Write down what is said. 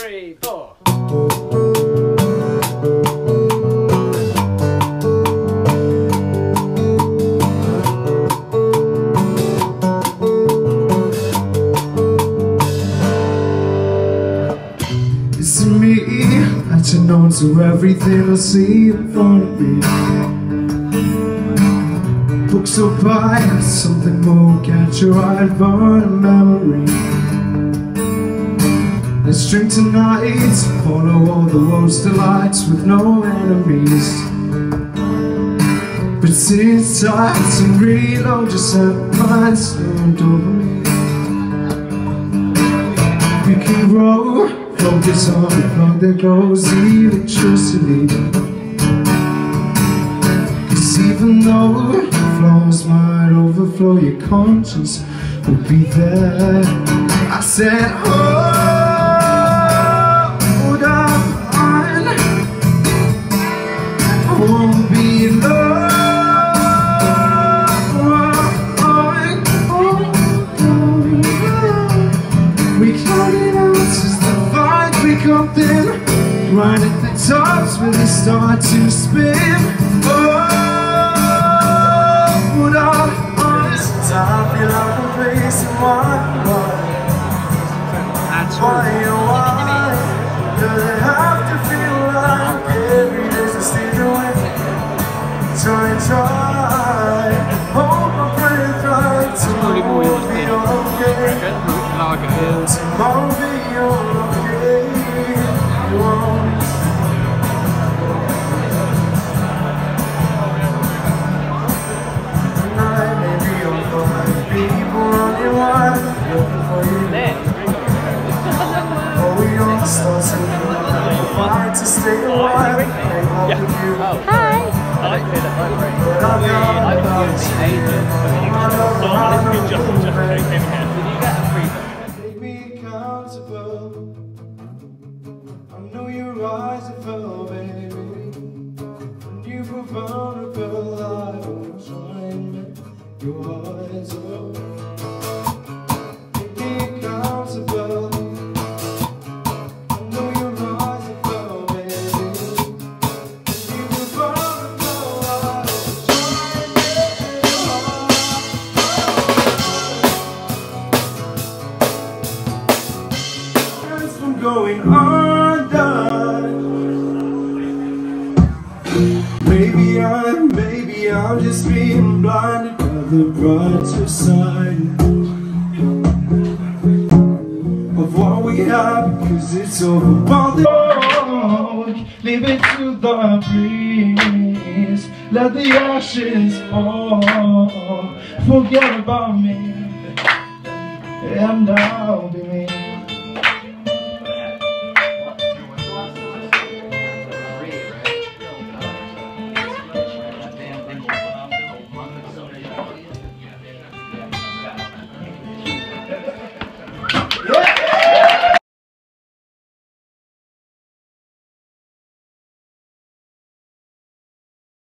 three, four. It's me that you know to everything I see in front of me. Books so bright, something more catch your eye, burn a memory. Drink tonight, follow all the world's delights with no enemies. But sit tight and reload yourself, mind, slow dopamine. We can grow, focus on the plug that goes electricity. Cause even though flows might overflow, your conscience will be there. I said, hold fight we up in Right at the tops where they start to spin. Oh, what are Sometimes I feel like I'm placing one Why, oh fight to stay alive They hope with you oh. I like to hear that vibrate. I've got I've about used the ages. I don't So know honestly, just, just came here. Did you get a free Make me accountable. I know your eyes are full, baby. When you were vulnerable, going undone. Maybe I'm, maybe I'm just being blinded by the brighter side of what we have because it's over. All the leave it to the breeze. Let the ashes fall. Forget about me, and I'll be me.